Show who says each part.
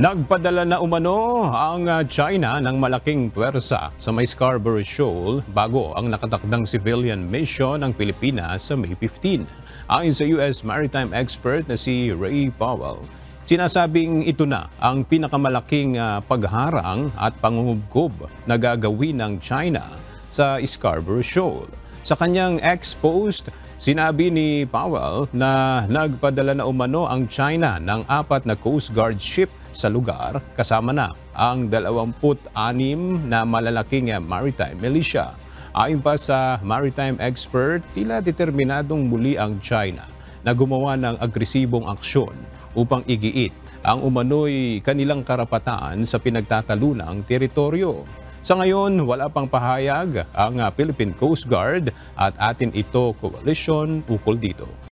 Speaker 1: Nagpadala na umano ang uh, China ng malaking puwersa sa may Scarborough Shoal bago ang nakatakdang civilian mission ng Pilipinas sa May 15. Ayon sa US maritime expert na si Ray Powell, sinasabing ito na ang pinakamalaking uh, pagharang at pangungubkob na gagawin ng China sa Scarborough Shoal. Sa kanyang ex-post, sinabi ni Powell na nagpadala na umano ang China ng apat na Coast Guard ship sa lugar kasama na ang 26 na malalaking maritime militia. Ayon pa sa maritime expert, tila determinadong muli ang China na gumawa ng agresibong aksyon upang igiit ang umano'y kanilang karapatan sa pinagtatalunang teritoryo. Sa ngayon, wala pang pahayag ang Philippine Coast Guard at atin ito coalition ukol dito.